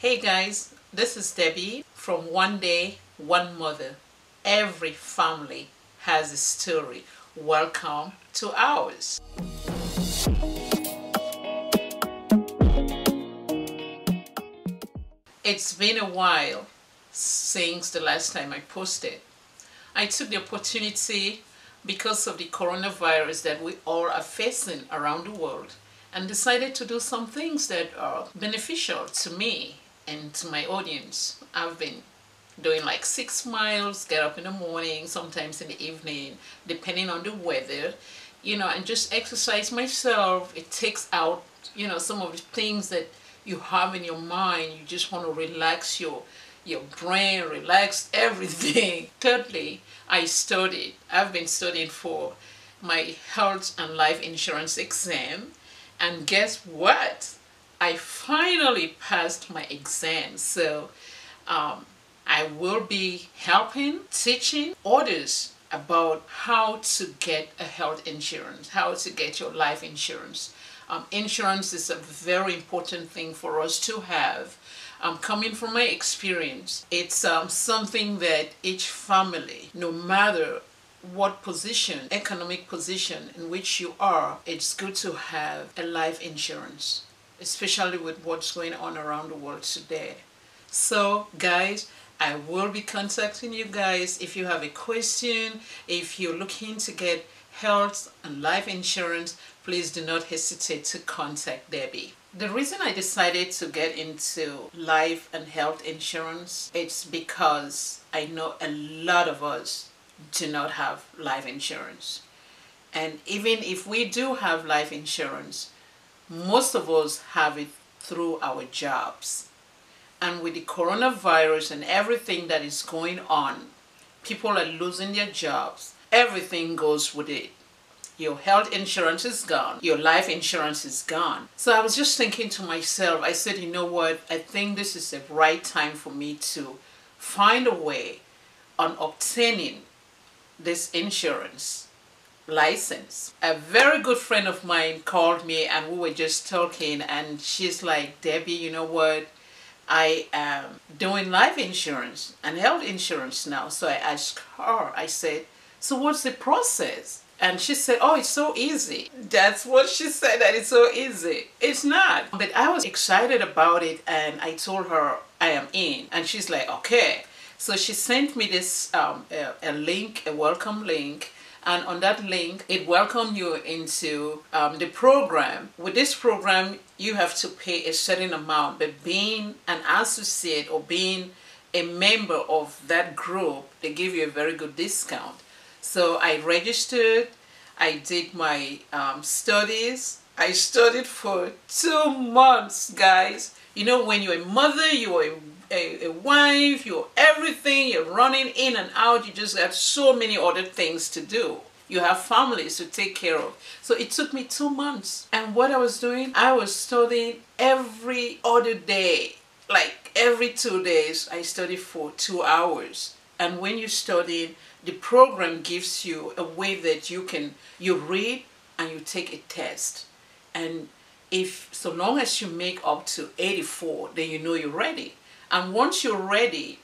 Hey guys, this is Debbie from One Day, One Mother. Every family has a story. Welcome to ours. It's been a while since the last time I posted. I took the opportunity because of the coronavirus that we all are facing around the world and decided to do some things that are beneficial to me and to my audience. I've been doing like six miles, get up in the morning, sometimes in the evening, depending on the weather, you know, and just exercise myself. It takes out, you know, some of the things that you have in your mind. You just want to relax your your brain, relax everything. Thirdly, I studied. I've been studying for my health and life insurance exam. And guess what? I finally passed my exam. So um, I will be helping, teaching others about how to get a health insurance, how to get your life insurance. Um, insurance is a very important thing for us to have. Um, coming from my experience, it's um, something that each family, no matter what position, economic position in which you are, it's good to have a life insurance, especially with what's going on around the world today. So, guys, I will be contacting you guys if you have a question, if you're looking to get health and life insurance, please do not hesitate to contact Debbie. The reason I decided to get into life and health insurance it's because I know a lot of us do not have life insurance. And even if we do have life insurance, most of us have it through our jobs. And with the coronavirus and everything that is going on, people are losing their jobs. Everything goes with it. Your health insurance is gone. Your life insurance is gone. So I was just thinking to myself, I said, you know what? I think this is the right time for me to find a way on obtaining this insurance license. A very good friend of mine called me and we were just talking and she's like, Debbie, you know what? I am doing life insurance and health insurance now. So I asked her, I said, so what's the process? And she said, oh, it's so easy. That's what she said, that it's so easy. It's not. But I was excited about it and I told her I am in. And she's like, okay. So she sent me this um, a, a link, a welcome link and on that link it welcomes you into um, the program. With this program you have to pay a certain amount but being an associate or being a member of that group they give you a very good discount. So I registered I did my um, studies. I studied for two months guys. You know when you're a mother you're a a, a, wife, you're everything, you're running in and out, you just have so many other things to do. You have families to take care of. So it took me two months. And what I was doing, I was studying every other day. Like every two days, I studied for two hours. And when you study, the program gives you a way that you can, you read and you take a test. And if, so long as you make up to 84, then you know you're ready. And once you're ready,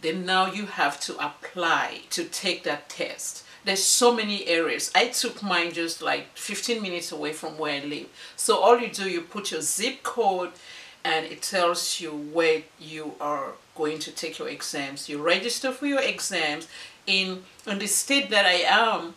then now you have to apply to take that test. There's so many areas. I took mine just like 15 minutes away from where I live. So all you do, you put your zip code and it tells you where you are going to take your exams. You register for your exams. In, in the state that I am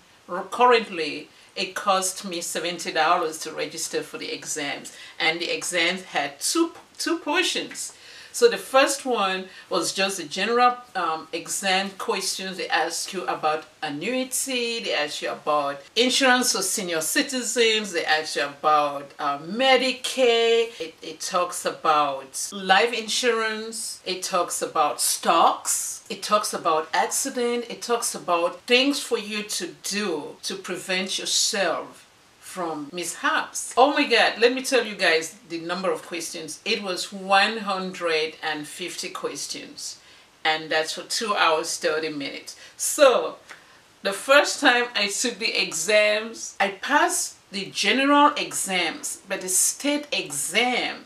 currently, it cost me $70 to register for the exams. And the exams had two, two portions. So the first one was just a general um, exam questions. They ask you about annuity, they ask you about insurance for senior citizens, they ask you about uh, Medicaid, it, it talks about life insurance, it talks about stocks, it talks about accident, it talks about things for you to do to prevent yourself from mishaps. Oh my god, let me tell you guys the number of questions. It was 150 questions and that's for 2 hours 30 minutes. So, the first time I took the exams, I passed the general exams, but the state exam,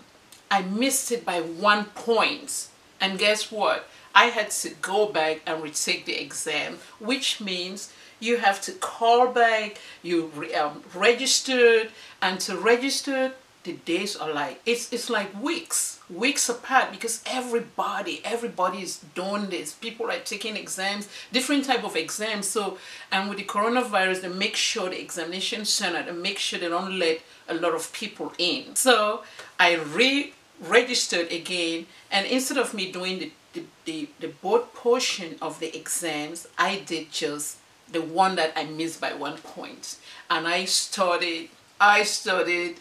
I missed it by one point. And guess what? I had to go back and retake the exam, which means you have to call back, you re um, registered, and to register, the days are like, it's, it's like weeks, weeks apart because everybody, everybody is doing this. People are taking exams, different type of exams. So, and with the coronavirus, they make sure the examination center, they make sure they don't let a lot of people in. So I re-registered again and instead of me doing the, the, the, the board portion of the exams, I did just the one that I missed by one point. And I studied, I studied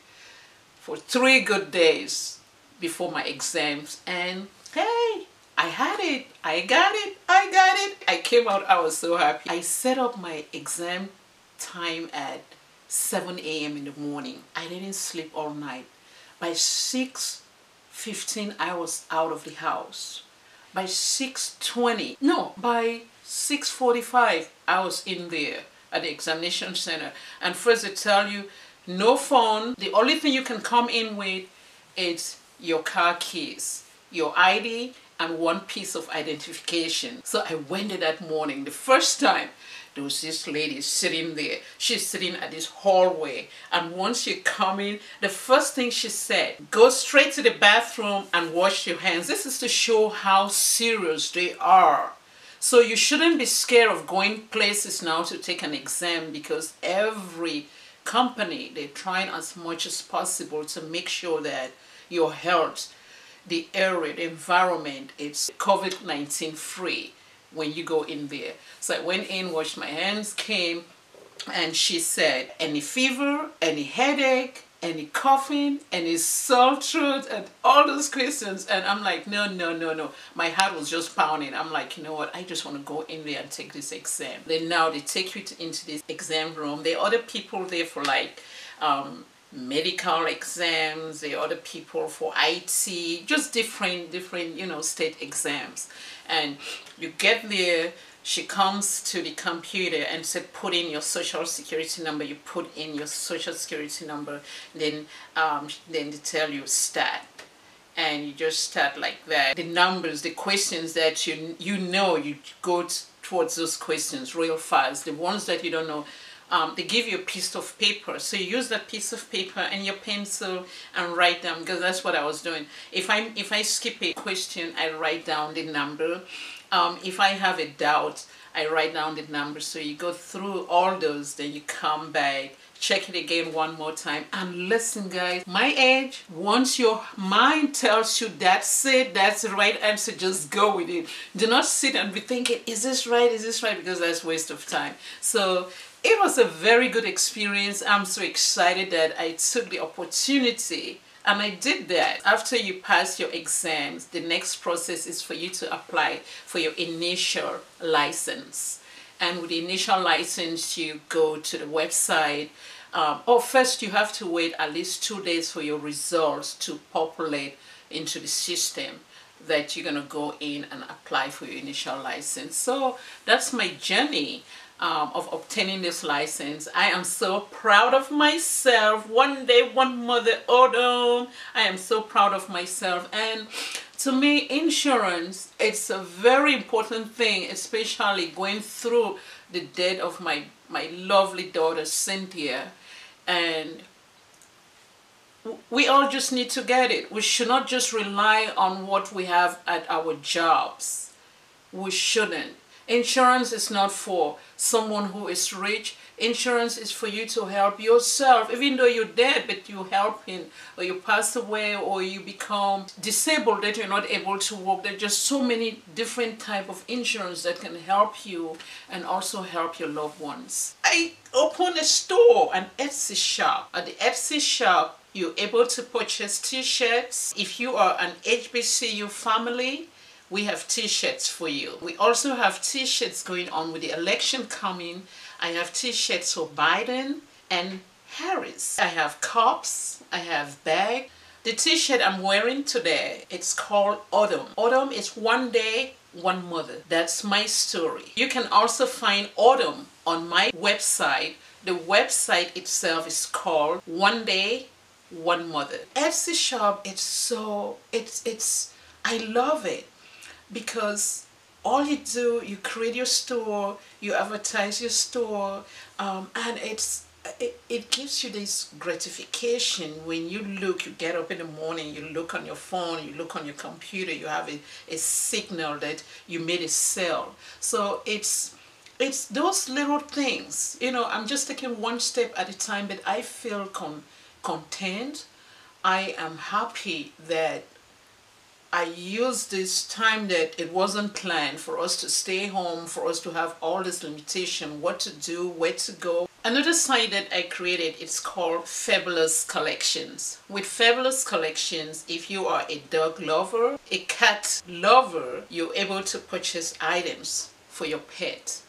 for three good days before my exams and hey, I had it, I got it, I got it. I came out, I was so happy. I set up my exam time at 7 a.m. in the morning. I didn't sleep all night. By 6 15 I was out of the house. By 6.20, no, by 6.45 I was in there at the examination center. And first they tell you, no phone. The only thing you can come in with is your car keys, your ID, and one piece of identification. So I went there that morning, the first time there was this lady sitting there. She's sitting at this hallway. And once you come in, the first thing she said, go straight to the bathroom and wash your hands. This is to show how serious they are. So you shouldn't be scared of going places now to take an exam because every company, they're trying as much as possible to make sure that your health, the area, the environment, it's COVID-19 free when you go in there. So I went in, washed my hands, came, and she said, any fever, any headache, any coughing, any sore throat, and all those questions. And I'm like, no, no, no, no. My heart was just pounding. I'm like, you know what? I just want to go in there and take this exam. Then now they take you to, into this exam room. There are other people there for like um, medical exams. the other people for IT, just different, different, you know, state exams. And you get there she comes to the computer and said put in your social security number. You put in your social security number then um, then they tell you start. And you just start like that. The numbers the questions that you you know you go towards those questions real fast. The ones that you don't know um, they give you a piece of paper. So you use that piece of paper and your pencil and write down because that's what I was doing. If I if I skip a question, I write down the number. Um, if I have a doubt, I write down the number. So you go through all those, then you come back, check it again one more time. And listen, guys, my age, once your mind tells you that's it, that's the right answer, just go with it. Do not sit and be thinking, is this right, is this right? Because that's waste of time. So it was a very good experience. I'm so excited that I took the opportunity and I did that. After you pass your exams, the next process is for you to apply for your initial license. And with the initial license, you go to the website. Um, or first, you have to wait at least two days for your results to populate into the system that you're going to go in and apply for your initial license. So that's my journey um, of obtaining this license. I am so proud of myself. One day, one mother, Odom. I am so proud of myself. And to me, insurance, it's a very important thing, especially going through the death of my, my lovely daughter, Cynthia. And we all just need to get it. We should not just rely on what we have at our jobs. We shouldn't Insurance is not for someone who is rich. Insurance is for you to help yourself. Even though you're dead, but you help him, or you pass away, or you become disabled that you're not able to work. There are just so many different type of insurance that can help you and also help your loved ones. I opened a store, an Etsy shop. At the Etsy shop, you're able to purchase t-shirts. If you are an HBCU family, we have t-shirts for you. We also have t-shirts going on with the election coming. I have t-shirts for Biden and Harris. I have cups, I have bag. The t-shirt I'm wearing today, it's called ODOM. ODOM is one day, one mother. That's my story. You can also find ODOM on my website. The website itself is called One Day one mother. Etsy shop, it's so, it's, it's, I love it because all you do, you create your store, you advertise your store, um, and it's it, it gives you this gratification when you look, you get up in the morning, you look on your phone, you look on your computer, you have a, a signal that you made a sale. So it's it's those little things, you know, I'm just taking one step at a time, but I feel con content. I am happy that I used this time that it wasn't planned for us to stay home, for us to have all this limitation, what to do, where to go. Another site that I created, it's called Furbulous Collections. With Furbulous Collections, if you are a dog lover, a cat lover, you're able to purchase items for your pet.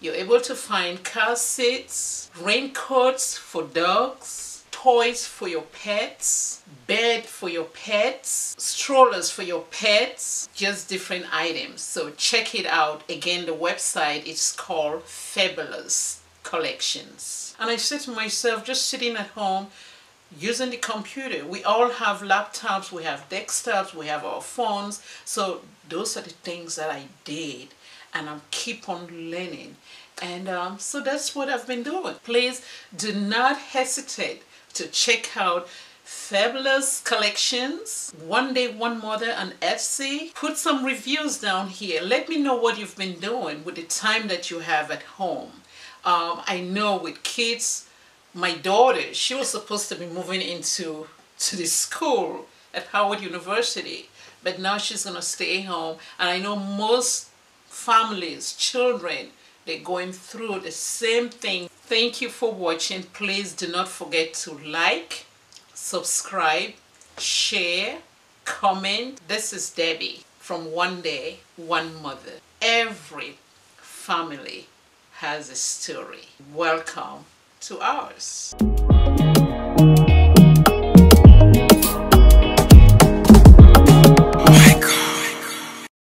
You're able to find car seats, raincoats for dogs, toys for your pets, bed for your pets, strollers for your pets, just different items. So check it out. Again, the website is called Furbulous Collections. And I said to myself, just sitting at home, using the computer. We all have laptops, we have desktops, we have our phones. So those are the things that I did and I keep on learning. And um, so that's what I've been doing. Please do not hesitate to check out Furbulous collections. One day one mother on etsy put some reviews down here. Let me know what you've been doing with the time that you have at home. Um, i know with kids my daughter she was supposed to be moving into to the school at howard university but now she's to stay home. And i know most families children they're going through the same thing. Thank you for watching. Please do not forget to like, subscribe, share, comment. This is Debbie from One Day, One Mother. Every family has a story. Welcome to ours.